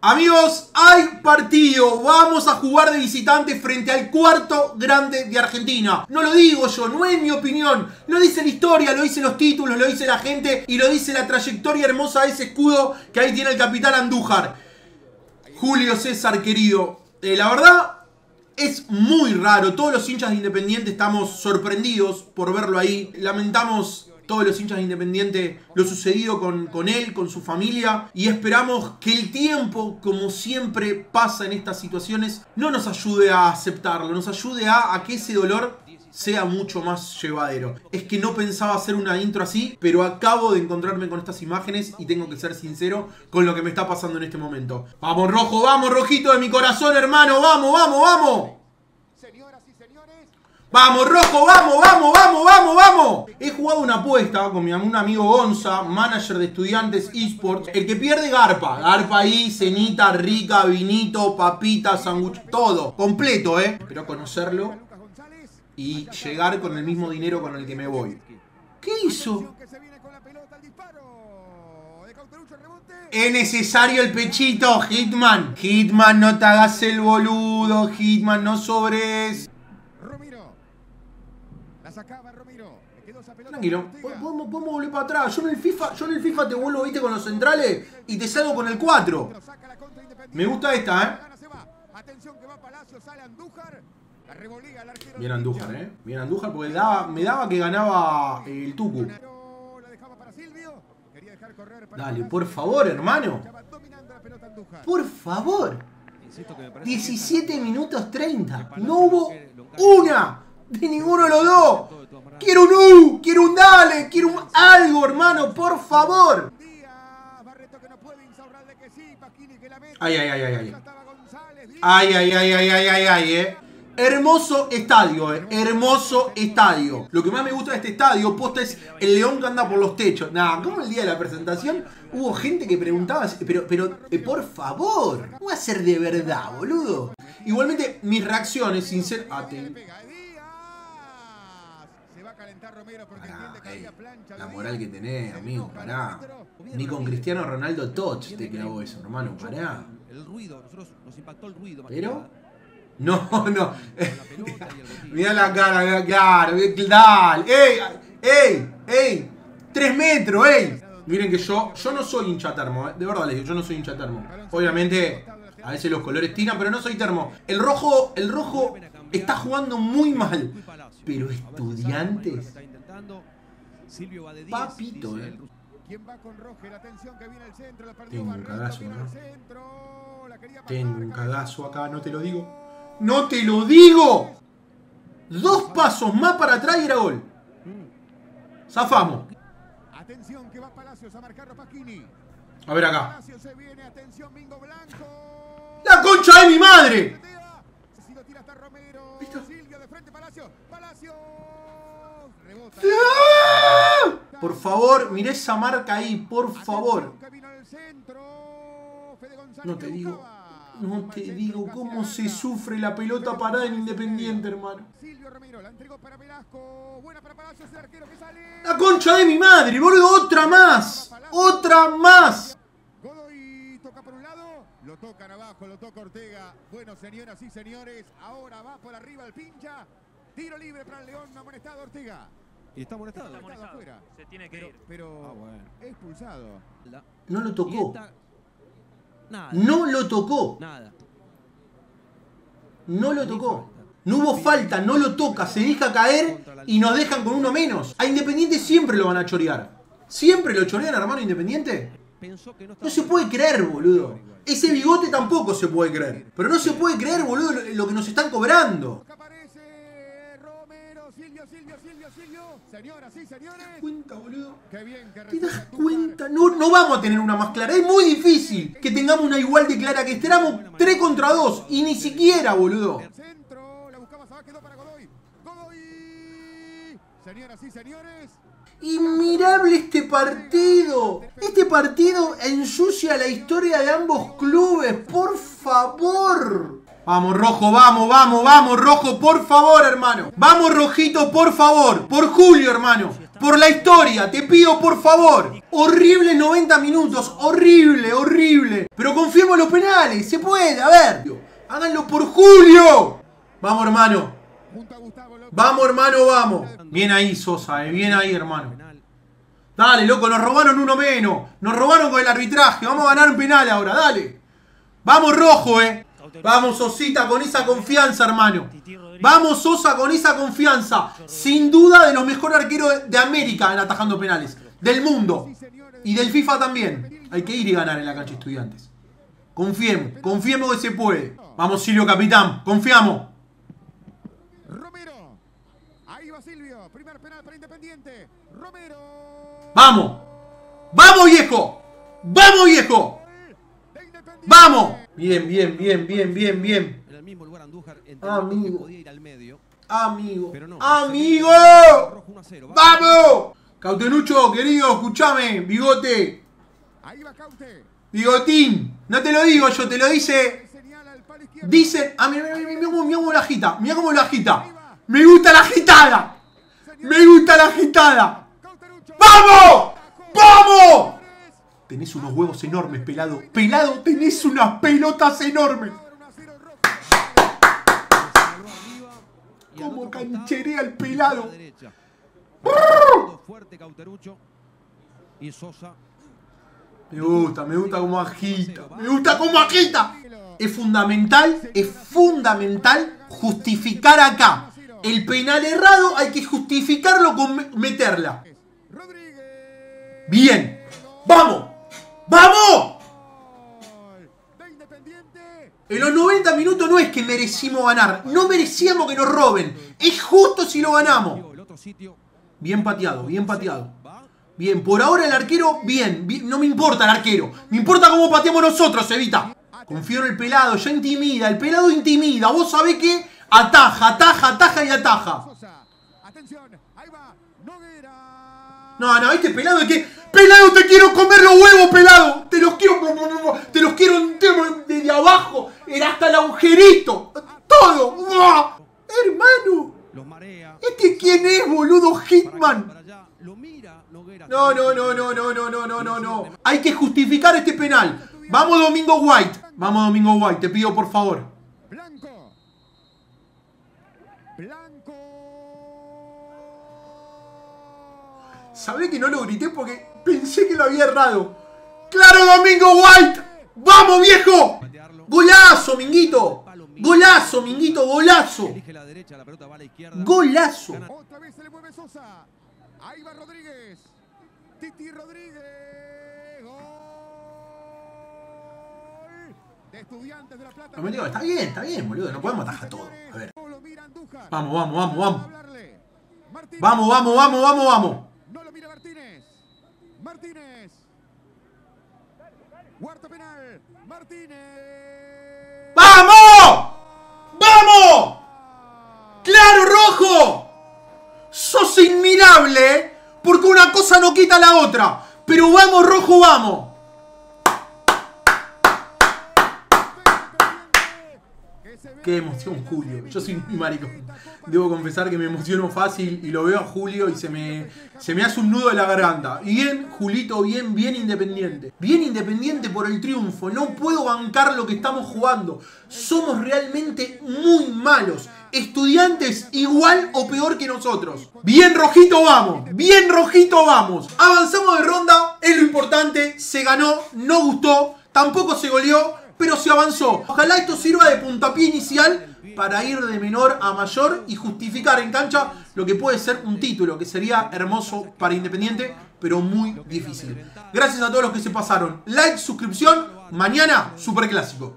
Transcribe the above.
Amigos, hay partido. Vamos a jugar de visitante frente al cuarto grande de Argentina. No lo digo yo, no es mi opinión. Lo dice la historia, lo dicen los títulos, lo dice la gente y lo dice la trayectoria hermosa de ese escudo que ahí tiene el capitán Andújar. Julio César, querido. Eh, la verdad, es muy raro. Todos los hinchas de Independiente estamos sorprendidos por verlo ahí. Lamentamos todos los hinchas de Independiente lo sucedido con, con, él, con su familia. Y esperamos que el tiempo, como siempre pasa en estas situaciones, no nos ayude a aceptarlo, nos ayude a, a que ese dolor sea mucho más llevadero. Es que no pensaba hacer una intro así, pero acabo de encontrarme con estas imágenes y tengo que ser sincero con lo que me está pasando en este momento. Vamos, rojo, vamos, rojito de mi corazón, hermano, vamos, vamos, vamos. Vamos, rojo, vamos, vamos, vamos, vamos, He jugado una apuesta con mi un amigo Gonza, manager de estudiantes esports. El que pierde garpa. Garpa ahí, cenita rica, vinito, papita, sándwich, todo. Completo, ¿eh? Espero conocerlo y llegar con el mismo dinero con el que me voy. ¿Qué hizo? Es necesario el pechito, Hitman. Hitman, no te hagas el boludo. Hitman, no sobres. Tranquilo, podemos, volver para atrás. Yo en el FIFA, yo en el FIFA te vuelvo, viste, con los centrales y te salgo con el 4. Me gusta esta, eh. Bien Andújar, eh. Bien Andújar porque me daba que ganaba el Tucu. Dale, por favor, hermano. Por favor. 17 minutos 30. No hubo una de ninguno de los dos. Quiero un U, quiero un dale, quiero un algo, hermano, por favor. Ay, ay, ay, ay, ay. Ay, ay, ay, ay, ay, ay, ay, eh. Hermoso estadio, eh. Hermoso estadio. Lo que más me gusta de este estadio, posta, es el león que anda por los techos. Nada, como el día de la presentación hubo gente que preguntaba, pero, pero, eh, por favor, ¿cómo va a ser de verdad, boludo? Igualmente, mis reacciones, sinceras. La moral que tenés, amigo, pará. Ni con Cristiano Ronaldo Touch te clavó eso, hermano, pará. El ruido, nosotros nos impactó el ruido. Pero. No, no. Mira la cara, claro, dale. ¡Ey! ¡Ey! ¡Ey! ¡Tres metros, ey! Miren que yo, yo no soy hincha termo, eh. de verdad les digo, yo no soy hincha termo. Obviamente, a veces los colores tiran, pero no soy termo. El rojo, el rojo está jugando muy mal. Pero estudiantes Papito, eh. ¿Quién va con Roger? Atención que viene el centro, la Tengo un cagazo, ¿no? Tengo un cagazo acá, no te lo digo. ¡No te lo digo! Dos pasos más para atrás y era gol. Zafamos. Atención que va Palacios a marcar Paquini. A ver acá. ¡La concha de mi madre! Frente Palacios. Palacios. Por favor, mire esa marca ahí, por favor. No te digo, no te digo cómo se sufre la pelota parada en Independiente, hermano. La concha de mi madre, boludo, otra más. Otra más. Lo tocan abajo, lo toca Ortega. Bueno, señoras y señores, ahora va por arriba el pincha. Tiro libre para el León, amonestado Ortega. Y está amonestado. Está afuera. Se tiene que ir. Pero ah, bueno. expulsado. No lo tocó. Nada. No lo tocó. Nada. No lo tocó. No hubo falta, no lo toca, se deja caer y nos dejan con uno menos. A Independiente siempre lo van a chorear. Siempre lo chorean, hermano Independiente. No se puede creer, boludo. Ese bigote tampoco se puede creer. Pero no se puede creer, boludo, lo que nos están cobrando. Señoras y señores. ¿Te das cuenta, boludo? ¿Te das cuenta? No, no vamos a tener una más clara. Es muy difícil que tengamos una igual de clara. Que estemos 3 contra 2. Y ni siquiera, boludo. Señoras y señores. Inmirable este partido. Este partido ensucia la historia de ambos clubes. Por favor. Vamos, rojo, vamos, vamos, vamos, rojo, por favor, hermano. Vamos, rojito, por favor. Por Julio, hermano. Por la historia, te pido por favor. Horrible 90 minutos, horrible, horrible. Pero confiemos los penales, se puede, a ver. Háganlo por Julio. Vamos, hermano. Vamos, hermano, vamos. Bien ahí, Sosa, eh. bien ahí, hermano. Dale, loco, nos robaron uno menos. Nos robaron con el arbitraje. Vamos a ganar un penal ahora, dale. Vamos, rojo, eh. Vamos, Sosita, con esa confianza, hermano. Vamos, Sosa, con esa confianza. Sin duda de los mejores arqueros de América en atajando penales. Del mundo. Y del FIFA también. Hay que ir y ganar en la cancha estudiantes. Confiemos, confiemos que se puede. Vamos, Silvio, capitán. Confiamos. Romero. Ahí va Silvio. Primer penal para Independiente. Romero. ¡Vamos! ¡Vamos, viejo! ¡Vamos, viejo! ¡Vamos! Bien, bien, bien, bien, bien, bien. En el mismo lugar Andújar Amigo. podía ir al medio. Amigo. Pero no. ¡Amigo! Rojo 1 a 0. ¡Vamos! Cautenucho, querido, escúchame. Bigote. Ahí va Caute. Bigotín. No te lo digo yo, te lo dice. Dicen. Ah, mira, mira, mira, mira cómo la agita. Mira cómo la agita. Me gusta la agitada. Me gusta la agitada. ¡Vamos! Tenés unos huevos enormes, pelado. Pelado, tenés unas pelotas enormes. 1 a 0 rojo. Señaló arriba y al Cómo otro costado, cancherea el pelado. Me gusta, me gusta cómo agita. Me gusta cómo agita. Es fundamental, es fundamental justificar acá. El penal errado hay que justificarlo con me- meterla. Bien. ¡Vamos! ¡Vamos! En los 90 minutos no es que merecimos ganar. No merecíamos que nos roben. Es justo si lo ganamos. Bien pateado, bien pateado. Bien, por ahora el arquero, bien, bien, no me importa el arquero, me importa cómo pateamos nosotros, Evita. Confío en el pelado, ya intimida, el pelado intimida, vos sabés que ataja, ataja, ataja y ataja. Atención. Ahí va. Noguera. No, no, este pelado es que. ¡Pelado, te quiero comer los huevos, pelado! Te los quiero. Te los quiero desde abajo, era hasta el agujerito. Todo. ¡Buah! Hermano. ¿este quién es, boludo? Hitman. No, no, no, no, no, no, no, no, no, no. Hay que justificar este penal. Vamos, Domingo White. Vamos, Domingo White, te pido por favor. Sabés que no lo grité porque pensé que lo había errado. ¡Claro, Domingo White! ¡Vamos, viejo! ¡Golazo, Minguito! ¡Golazo, Minguito! ¡Golazo! ¡Golazo! Otra vez se le mueve Sosa. Ahí va Rodríguez. Titi Rodríguez. Gol. De Estudiantes de La Plata. Lo metió, Está bien, está bien, boludo. No podemos atajar todo. A ver. Vamos, vamos, vamos, vamos. Vamos, vamos, vamos, vamos, vamos. No lo mira Martínez. Martínez. Cuarto penal. Martínez. ¡Vamos! ¡Vamos! ¡Claro, rojo! Sos inmirable. Porque una cosa no quita la otra. Pero vamos, rojo, vamos. Qué emoción, Julio. Yo soy muy maricón. Debo confesar que me emociono fácil y lo veo a Julio y se me, se me hace un nudo de la garganta. Bien, Julito, bien, bien independiente. Bien independiente por el triunfo. No puedo bancar lo que estamos jugando. Somos realmente muy malos. Estudiantes igual o peor que nosotros. Bien rojito vamos. Bien rojito vamos. Avanzamos de ronda. Es lo importante. Se ganó. No gustó. Tampoco se goleó pero se avanzó. Ojalá esto sirva de puntapié inicial para ir de menor a mayor y justificar en cancha lo que puede ser un título, que sería hermoso para Independiente, pero muy difícil. Gracias a todos los que se pasaron. Like, suscripción. Mañana, Superclásico.